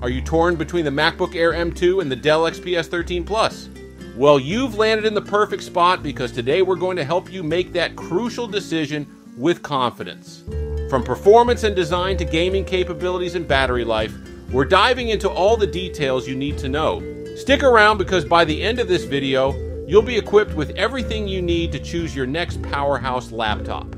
Are you torn between the MacBook Air M2 and the Dell XPS 13 Plus? Well, you've landed in the perfect spot because today we're going to help you make that crucial decision with confidence. From performance and design to gaming capabilities and battery life, we're diving into all the details you need to know. Stick around because by the end of this video, you'll be equipped with everything you need to choose your next powerhouse laptop.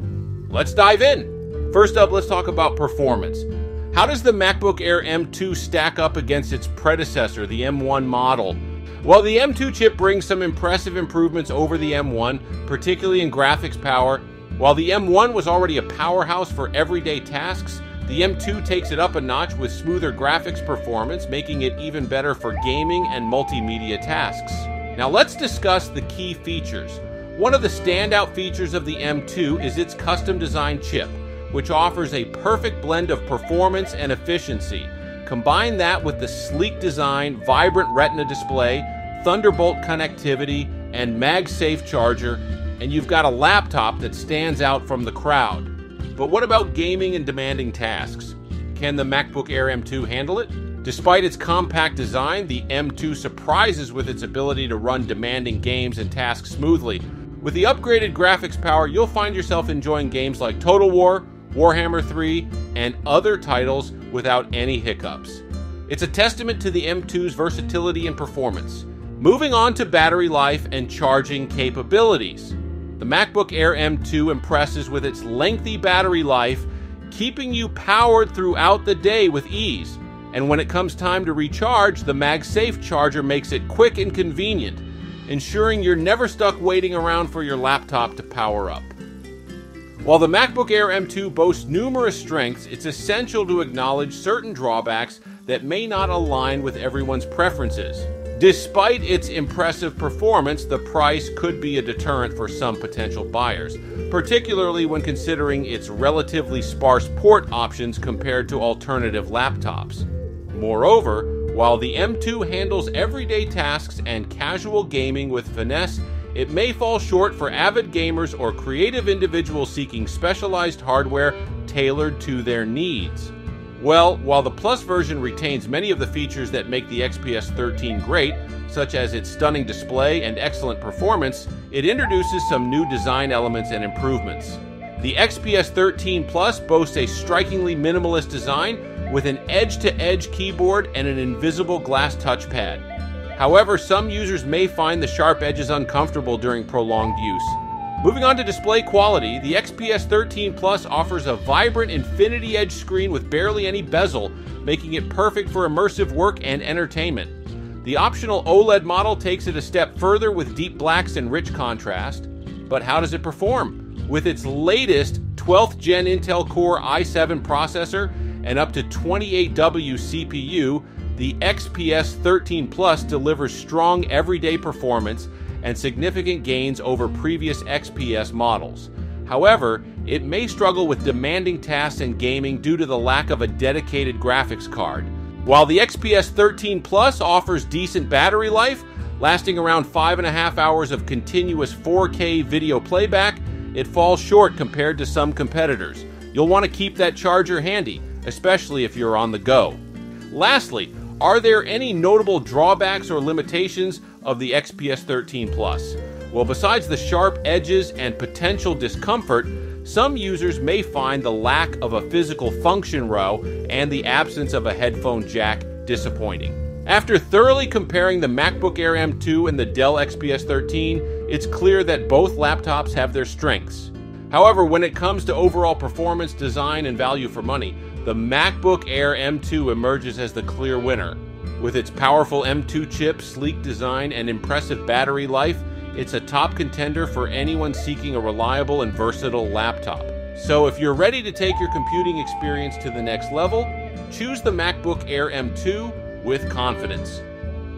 Let's dive in. First up, let's talk about performance. How does the MacBook Air M2 stack up against its predecessor, the M1 model? Well, the M2 chip brings some impressive improvements over the M1, particularly in graphics power. While the M1 was already a powerhouse for everyday tasks, the M2 takes it up a notch with smoother graphics performance, making it even better for gaming and multimedia tasks. Now let's discuss the key features. One of the standout features of the M2 is its custom designed chip, which offers a perfect blend of performance and efficiency. Combine that with the sleek design, vibrant retina display, Thunderbolt connectivity, and MagSafe charger, and you've got a laptop that stands out from the crowd. But what about gaming and demanding tasks? Can the MacBook Air M2 handle it? Despite its compact design, the M2 surprises with its ability to run demanding games and tasks smoothly. With the upgraded graphics power, you'll find yourself enjoying games like Total War, Warhammer 3, and other titles without any hiccups. It's a testament to the M2's versatility and performance. Moving on to battery life and charging capabilities. The MacBook Air M2 impresses with its lengthy battery life, keeping you powered throughout the day with ease. And when it comes time to recharge, the MagSafe charger makes it quick and convenient, ensuring you're never stuck waiting around for your laptop to power up. While the MacBook Air M2 boasts numerous strengths, it's essential to acknowledge certain drawbacks that may not align with everyone's preferences. Despite its impressive performance, the price could be a deterrent for some potential buyers, particularly when considering its relatively sparse port options compared to alternative laptops. Moreover, while the M2 handles everyday tasks and casual gaming with finesse, it may fall short for avid gamers or creative individuals seeking specialized hardware tailored to their needs. Well, while the Plus version retains many of the features that make the XPS 13 great, such as its stunning display and excellent performance, it introduces some new design elements and improvements. The XPS 13 Plus boasts a strikingly minimalist design with an edge to edge keyboard and an invisible glass touchpad. However, some users may find the sharp edges uncomfortable during prolonged use. Moving on to display quality, the XPS 13 Plus offers a vibrant infinity edge screen with barely any bezel, making it perfect for immersive work and entertainment. The optional OLED model takes it a step further with deep blacks and rich contrast. But how does it perform? With its latest 12th gen Intel Core i7 processor and up to 28W CPU, the XPS 13 Plus delivers strong everyday performance and significant gains over previous XPS models. However, it may struggle with demanding tasks and gaming due to the lack of a dedicated graphics card. While the XPS 13 Plus offers decent battery life, lasting around 5.5 hours of continuous 4K video playback, it falls short compared to some competitors. You'll want to keep that charger handy, especially if you're on the go. Lastly, are there any notable drawbacks or limitations of the XPS 13 Plus? Well, besides the sharp edges and potential discomfort, some users may find the lack of a physical function row and the absence of a headphone jack disappointing. After thoroughly comparing the MacBook Air M2 and the Dell XPS 13, it's clear that both laptops have their strengths. However, when it comes to overall performance, design, and value for money, the MacBook Air M2 emerges as the clear winner. With its powerful M2 chip, sleek design, and impressive battery life, it's a top contender for anyone seeking a reliable and versatile laptop. So if you're ready to take your computing experience to the next level, choose the MacBook Air M2 with confidence.